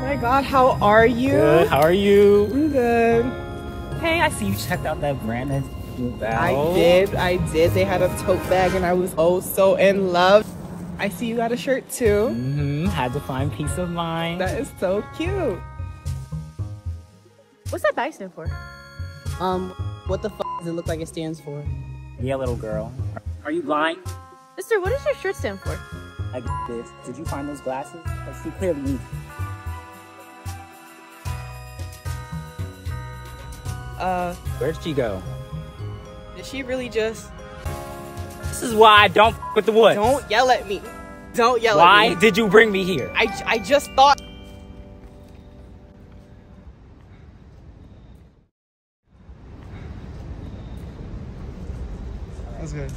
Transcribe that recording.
my god, how are you? Good. How are you? I'm good. Hey, I see you checked out that brand new bag. I did, I did. They had a tote bag and I was oh so in love. I see you got a shirt too. Mm-hmm. Had to find peace of mind. That is so cute. What's that bag stand for? Um, what the f does it look like it stands for? Yeah, little girl. Are you blind? Mister, what does your shirt stand for? I get this. Did you find those glasses? I see clearly Uh, Where'd she go? Did she really just? This is why I don't with the woods. Don't yell at me. Don't yell why at me. Why did you bring me here? I, I just thought. That's good.